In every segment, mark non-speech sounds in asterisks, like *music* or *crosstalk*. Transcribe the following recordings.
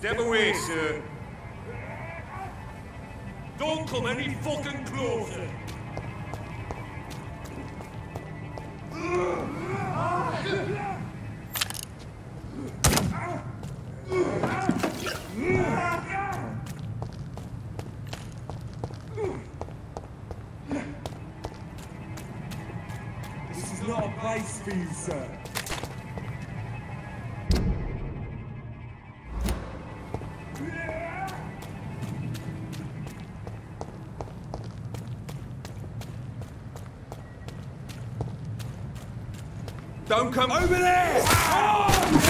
Step away, sir. Don't come any fucking closer. This is not a place for you, sir. Don't come over there! He's oh,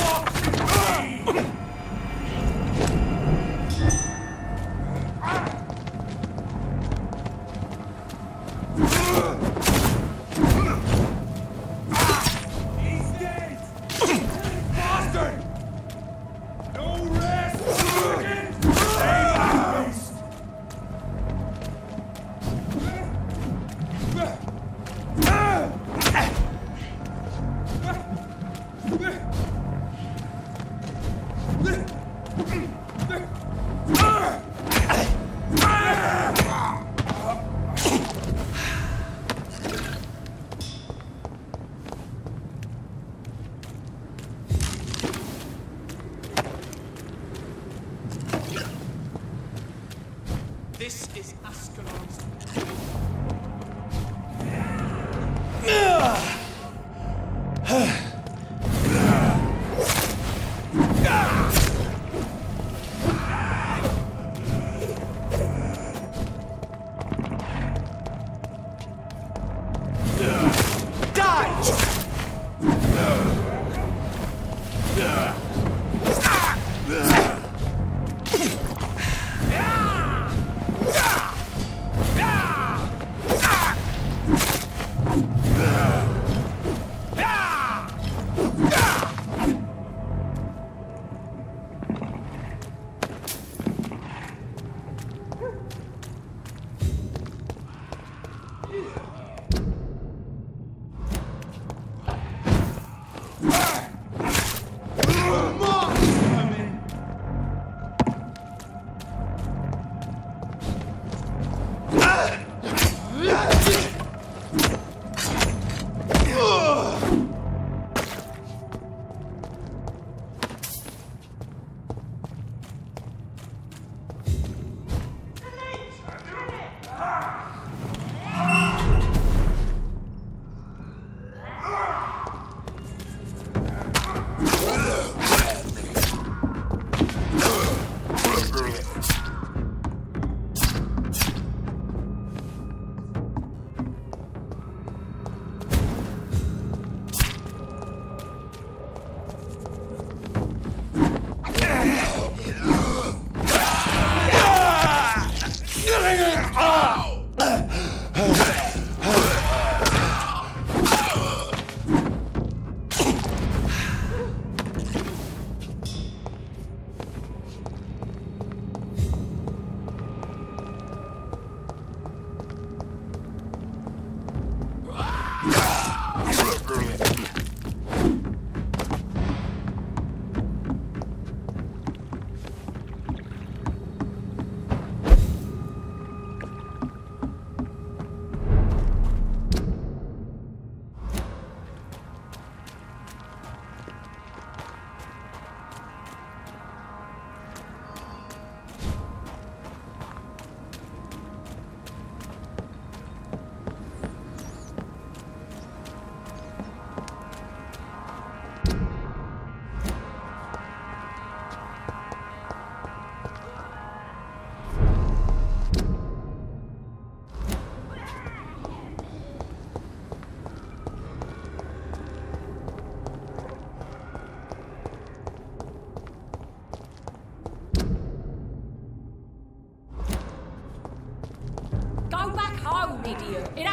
home. It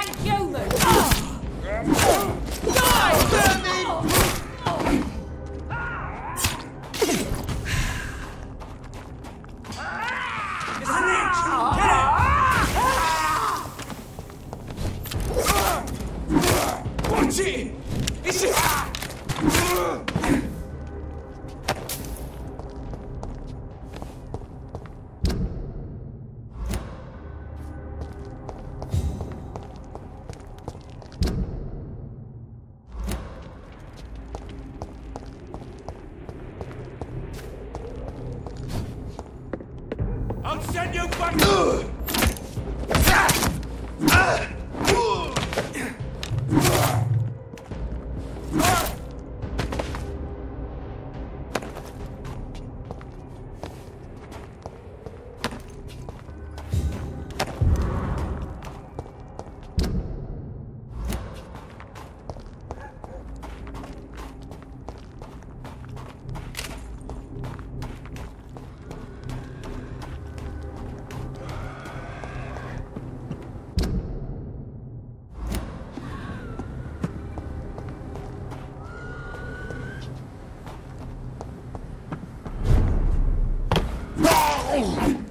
aí.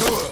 Fucking...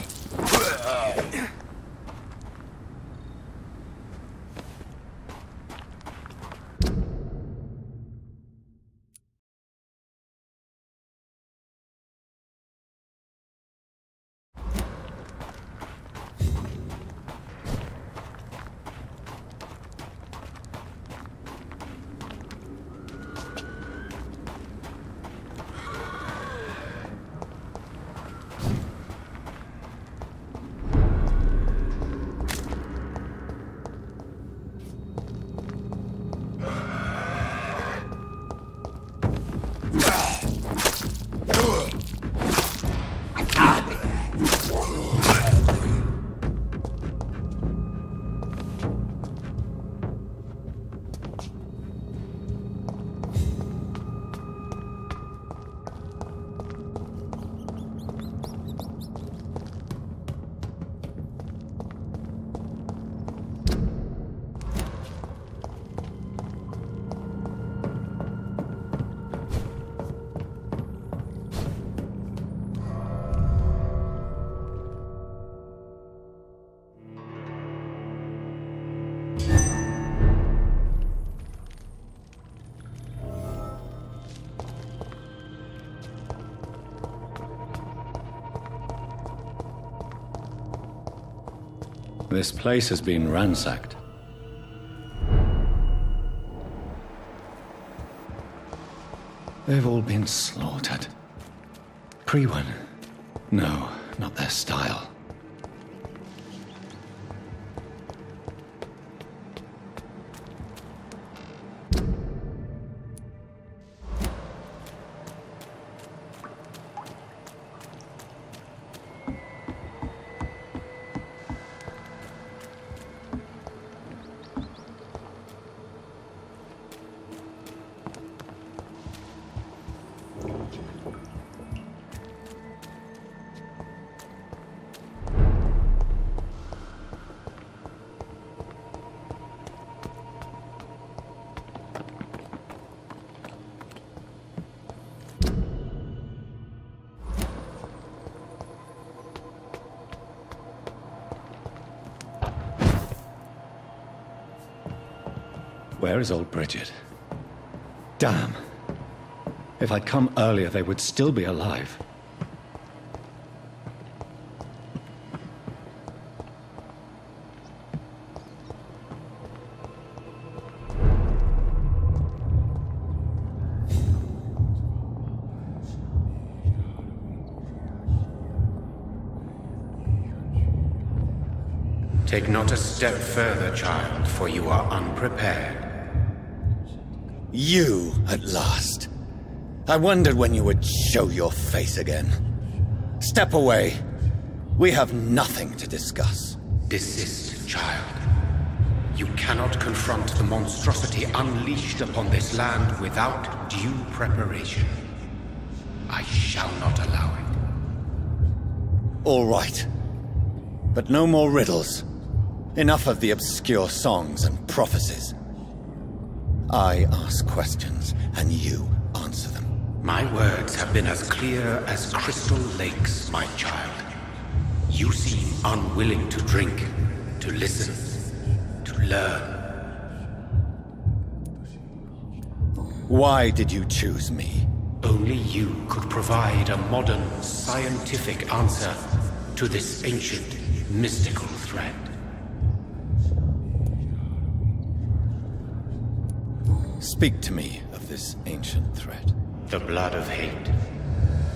This place has been ransacked. They've all been slaughtered. Priwen? No, not their style. Where is old Bridget? Damn. If I'd come earlier, they would still be alive. Take not a step further, child, for you are unprepared. You, at last. I wondered when you would show your face again. Step away. We have nothing to discuss. Desist, child. You cannot confront the monstrosity unleashed upon this land without due preparation. I shall not allow it. All right. But no more riddles. Enough of the obscure songs and prophecies. I ask questions, and you answer them. My words have been as clear as crystal lakes, my child. You seem unwilling to drink, to listen, to learn. Why did you choose me? Only you could provide a modern, scientific answer to this ancient, mystical threat. Speak to me of this ancient threat. The blood of hate.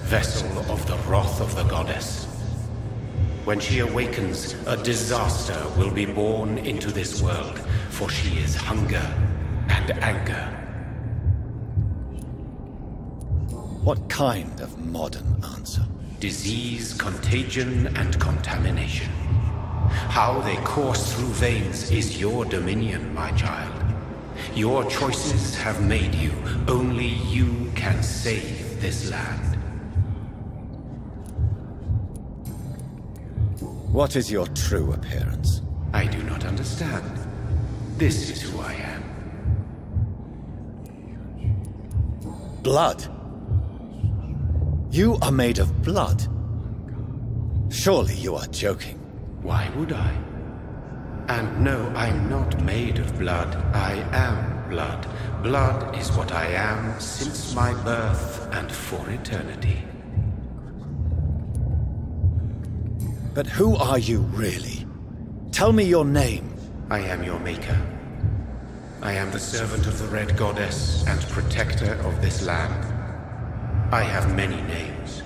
Vessel of the wrath of the goddess. When she awakens, a disaster will be born into this world, for she is hunger and anger. What kind of modern answer? Disease, contagion, and contamination. How they course through veins is your dominion, my child. Your choices have made you. Only you can save this land. What is your true appearance? I do not understand. This is who I am. Blood? You are made of blood. Surely you are joking. Why would I? And no, I'm not made of blood. I am blood. Blood is what I am since my birth and for eternity. But who are you really? Tell me your name. I am your maker. I am the servant of the Red Goddess and protector of this land. I have many names.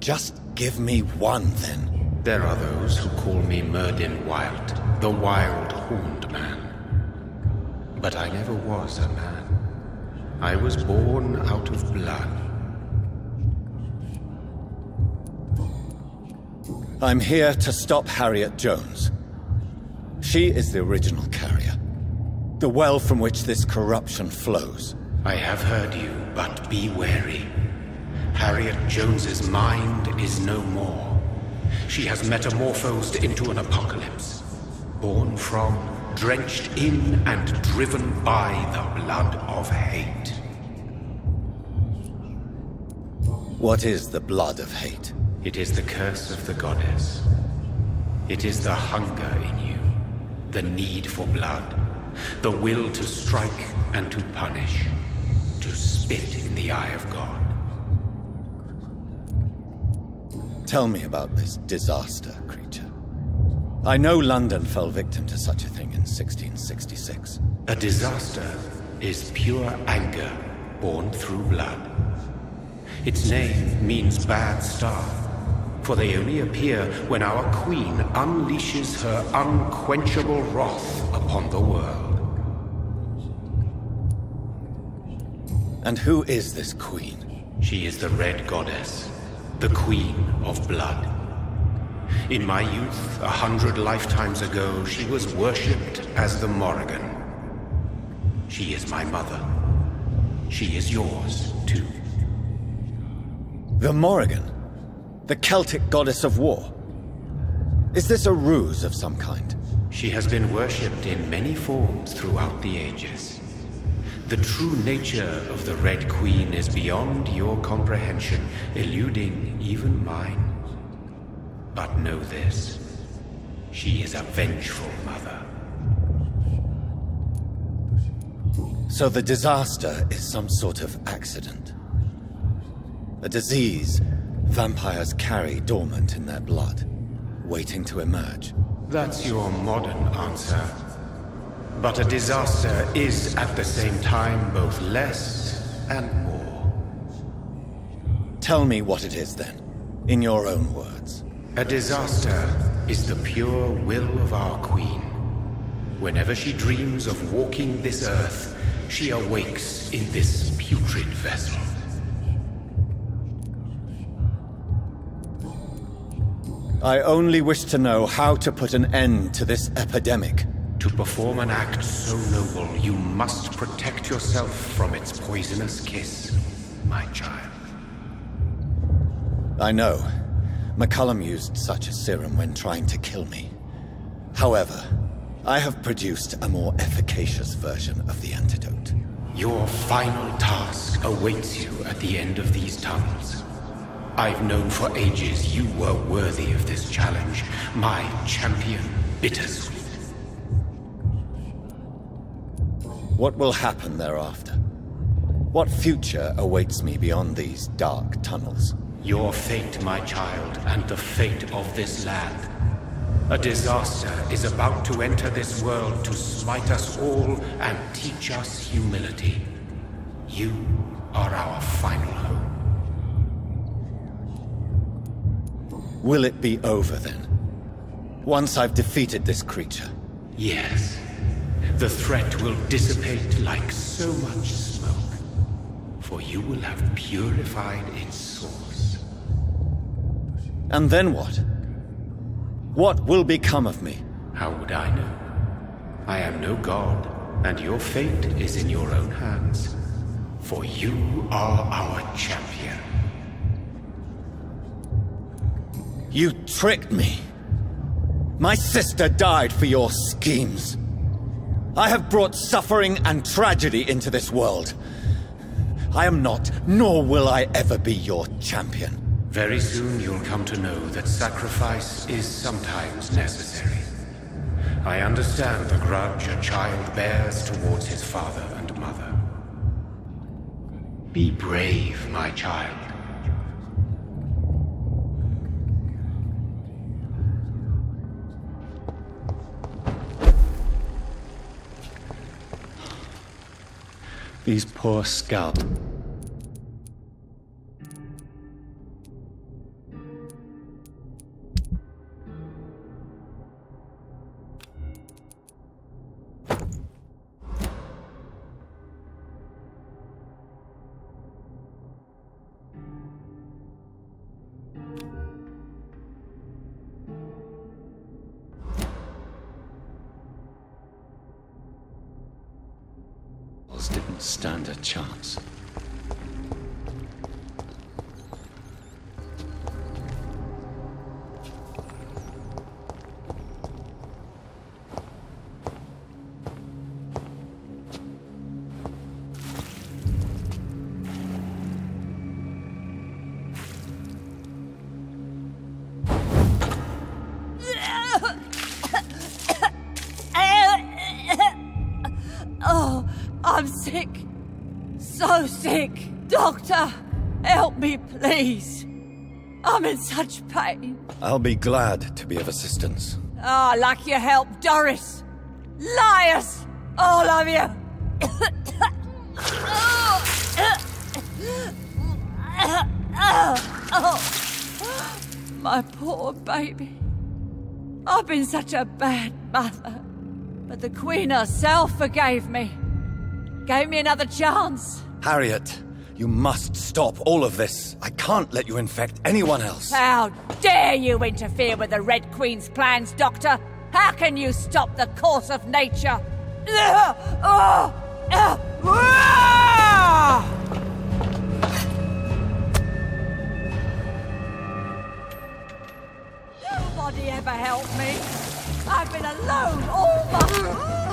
Just give me one, then. There are those who call me Myrddin Wyllt, the Wild Horned Man. But I never was a man. I was born out of blood. I'm here to stop Harriet Jones. She is the original carrier. The well from which this corruption flows. I have heard you, but be wary. Harriet Jones's mind is no more. She has metamorphosed into an apocalypse. Born from, drenched in, and driven by the blood of hate. What is the blood of hate? It is the curse of the goddess. It is the hunger in you, the need for blood, the will to strike and to punish, to spit in the eye of God. Tell me about this disaster, creature. I know London fell victim to such a thing in 1666. A disaster is pure anger born through blood. Its name means bad star, for they only appear when our queen unleashes her unquenchable wrath upon the world. And who is this queen? She is the Red Goddess, the Queen of Blood. In my youth, a hundred lifetimes ago, she was worshipped as the Morrigan. She is my mother. She is yours, too. The Morrigan? The Celtic goddess of war? Is this a ruse of some kind? She has been worshipped in many forms throughout the ages. The true nature of the Red Queen is beyond your comprehension, eluding even mine. But know this. She is a vengeful mother. So the disaster is some sort of accident. A disease vampires carry dormant in their blood, waiting to emerge. That's your modern answer. But a disaster is at the same time both less and more. Tell me what it is then, in your own words. A disaster is the pure will of our queen. Whenever she dreams of walking this earth, she awakes in this putrid vessel. I only wish to know how to put an end to this epidemic. To perform an act so noble, you must protect yourself from its poisonous kiss, my child. I know. McCullum used such a serum when trying to kill me. However, I have produced a more efficacious version of the antidote. Your final task awaits you at the end of these tunnels. I've known for ages you were worthy of this challenge, my champion, Bittersweet. What will happen thereafter? What future awaits me beyond these dark tunnels? Your fate, my child, and the fate of this land. A disaster is about to enter this world to smite us all and teach us humility. You are our final hope. Will it be over then? Once I've defeated this creature? Yes. The threat will dissipate like so much smoke. For you will have purified its source. And then what? What will become of me? How would I know? I am no god, and your fate is in your own hands. For you are our champion. You tricked me. My sister died for your schemes. I have brought suffering and tragedy into this world. I am not, nor will I ever be your champion. Very soon you'll come to know that sacrifice is sometimes necessary. I understand the grudge a child bears towards his father and mother. Be brave, my child. These poor scalp. Please. I'm in such pain. I'll be glad to be of assistance. Ah, like your help, Doris. Liars! All of you! My poor baby. I've been such a bad mother. But the Queen herself forgave me. Gave me another chance. Harriet, you must stop all of this. I can't let you infect anyone else. How dare you interfere with the Red Queen's plans, Doctor? How can you stop the course of nature? *laughs* Nobody ever helped me. I've been alone all my...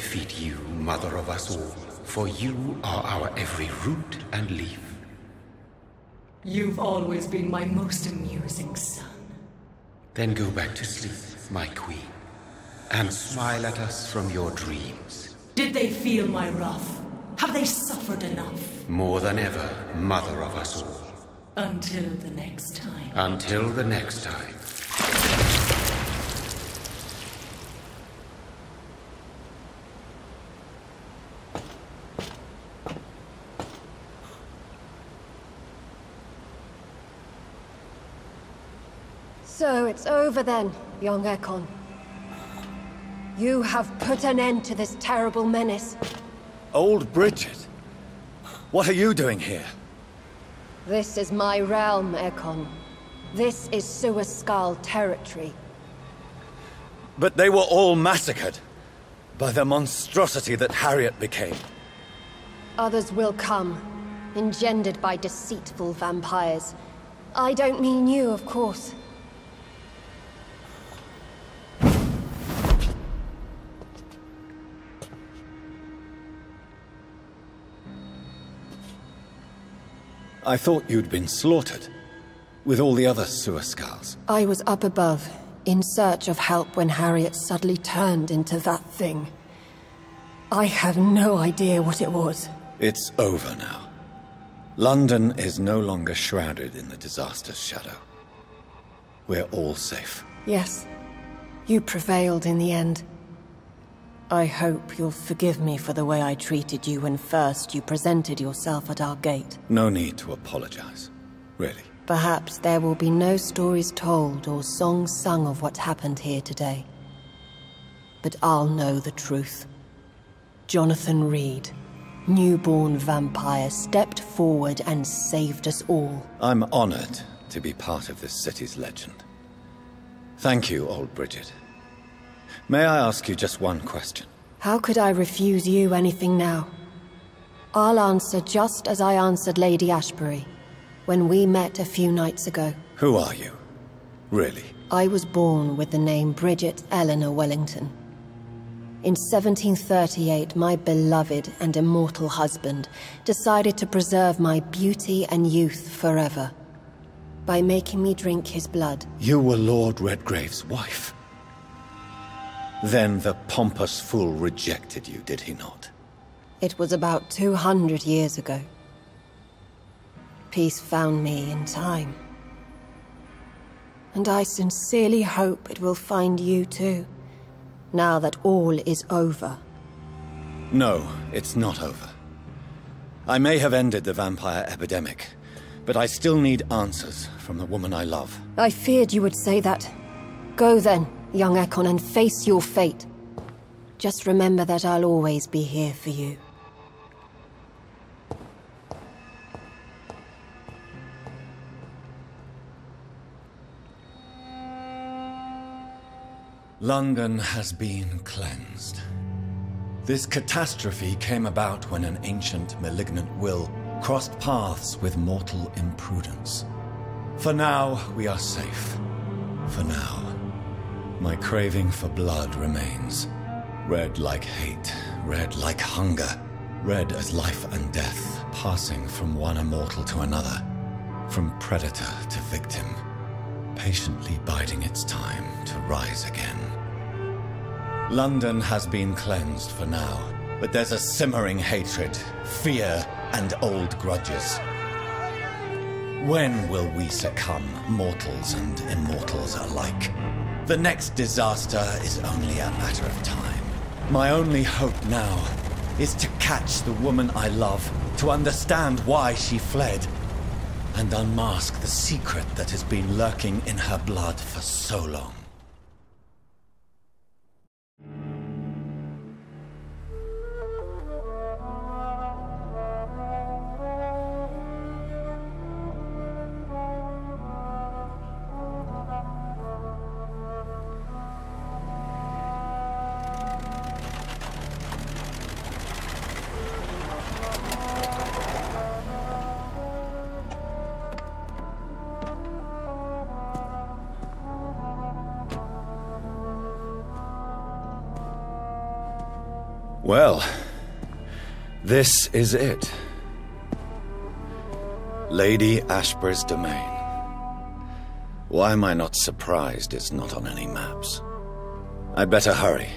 defeat you, mother of us all, for you are our every root and leaf. You've always been my most amusing son. Then go back to sleep, my queen, and smile at us from your dreams. Did they feel my wrath? Have they suffered enough? More than ever, mother of us all. Until the next time. Until the next time. So it's over then, young Ekon. You have put an end to this terrible menace. Old Bridget? What are you doing here? This is my realm, Ekon. This is Suaskal territory. But they were all massacred by the monstrosity that Harriet became. Others will come, engendered by deceitful vampires. I don't mean you, of course. I thought you'd been slaughtered, with all the other sewer Suaskals. I was up above, in search of help when Harriet suddenly turned into that thing. I have no idea what it was. It's over now. London is no longer shrouded in the disaster's shadow. We're all safe. Yes, you prevailed in the end. I hope you'll forgive me for the way I treated you when first you presented yourself at our gate. No need to apologize. Really. Perhaps there will be no stories told or songs sung of what happened here today. But I'll know the truth. Jonathan Reid, newborn vampire, stepped forward and saved us all. I'm honored to be part of this city's legend. Thank you, old Bridget. May I ask you just one question? How could I refuse you anything now? I'll answer just as I answered Lady Ashbury when we met a few nights ago. Who are you? Really? I was born with the name Bridget Eleanor Wellington. In 1738, my beloved and immortal husband decided to preserve my beauty and youth forever. By making me drink his blood. You were Lord Redgrave's wife. Then the pompous fool rejected you, did he not? It was about 200 years ago. Peace found me in time. And I sincerely hope it will find you too now that all is over? No, it's not over. I may have ended the vampire epidemic, but I still need answers from the woman I love. I feared you would say that. Go then, young Ekon, and face your fate. Just remember that I'll always be here for you. London has been cleansed. This catastrophe came about when an ancient malignant will crossed paths with mortal imprudence. For now, we are safe. For now. My craving for blood remains. Red like hate, red like hunger, red as life and death, passing from one immortal to another, from predator to victim patiently biding its time to rise again. London has been cleansed for now, but there's a simmering hatred, fear, and old grudges. When will we succumb, mortals and immortals alike? The next disaster is only a matter of time. My only hope now is to catch the woman I love, to understand why she fled, and unmask the secret that has been lurking in her blood for so long. Well, this is it. Lady Ashbury's domain. Why am I not surprised it's not on any maps? I'd better hurry.